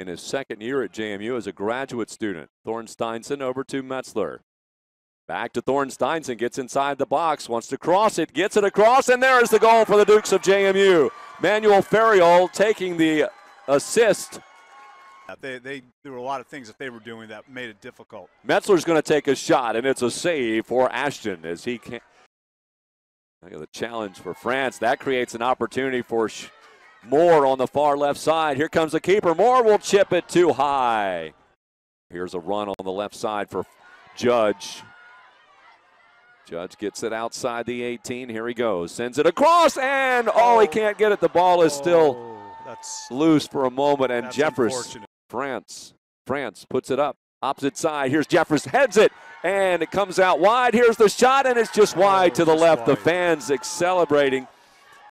in his second year at JMU as a graduate student. Thorn Steinson over to Metzler. Back to Thorn Steinson, gets inside the box, wants to cross it, gets it across, and there is the goal for the Dukes of JMU. Manuel Ferriol taking the assist. They, they, there were a lot of things that they were doing that made it difficult. Metzler's going to take a shot, and it's a save for Ashton as he can. Look at the challenge for France. That creates an opportunity for Moore on the far left side. Here comes the keeper. Moore will chip it too high. Here's a run on the left side for Judge. Judge gets it outside the 18. Here he goes. Sends it across, and oh, he can't get it. The ball is still oh, that's, loose for a moment, and Jeffers. France, France puts it up. Opposite side. Here's Jeffers, heads it, and it comes out wide. Here's the shot, and it's just wide Oh, to the left. The fans celebrating.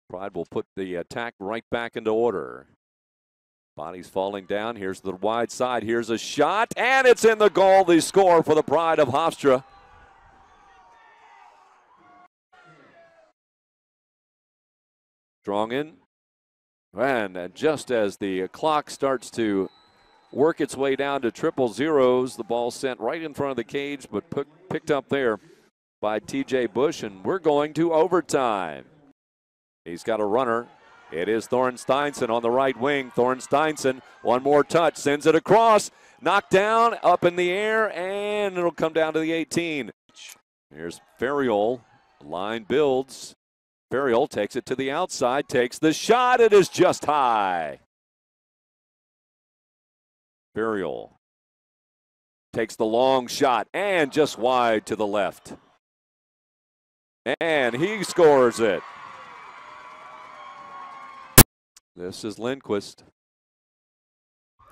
Pride will put the attack right back into order. Bodies falling down. Here's the wide side. Here's a shot, and it's in the goal. The score for the Pride of Hofstra. Strong in. And just as the clock starts to work its way down to triple zeros, the ball sent right in front of the cage, but picked up there by TJ Bush, and we're going to overtime. He's got a runner. It is Thorn Steinson on the right wing. Thorn Steinson, one more touch, sends it across, knocked down, up in the air, and it'll come down to the 18. Here's Ferriol. Line builds. Ferriol takes it to the outside, takes the shot. It is just high. Ferriol takes the long shot and just wide to the left. And he scores it. This is Lindquist.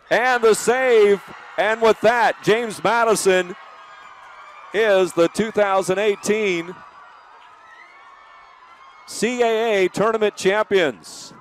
And the save. And with that, James Madison is the 2018 CAA tournament champions.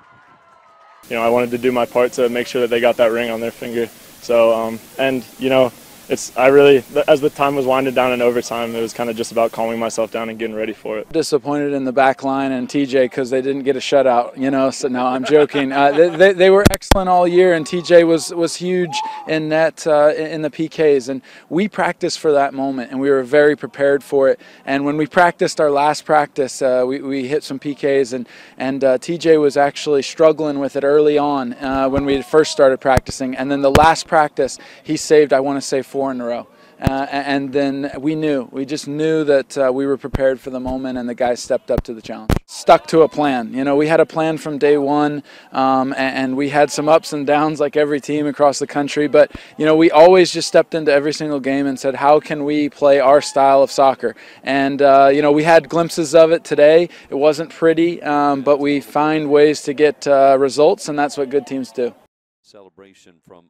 you know, I wanted to do my part to make sure that they got that ring on their finger. So, um, and you know, it's I really as the time was winding down in overtime, it was kind of just about calming myself down and getting ready for it. disappointed in the back line and TJ because they didn't get a shutout. You know, so no, I'm joking. Uh, they, they, they were excellent all year, and TJ was was huge in net uh, in the PKs, and we practiced for that moment, and we were very prepared for it. And when we practiced our last practice, uh, we, we hit some PKs, and and uh, TJ was actually struggling with it early on uh, when we first started practicing, and then the last practice he saved. I want to say four in a row. Uh, and then we knew, we just knew that uh, we were prepared for the moment, and the guys stepped up to the challenge. Stuck to a plan. You know, we had a plan from day one, um, and, we had some ups and downs like every team across the country. But you know, we always just stepped into every single game and said, "How can we play our style of soccer?" And uh, you know, we had glimpses of it today. It wasn't pretty, um, but we find ways to get uh, results, and that's what good teams do. Celebration from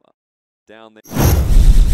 down there.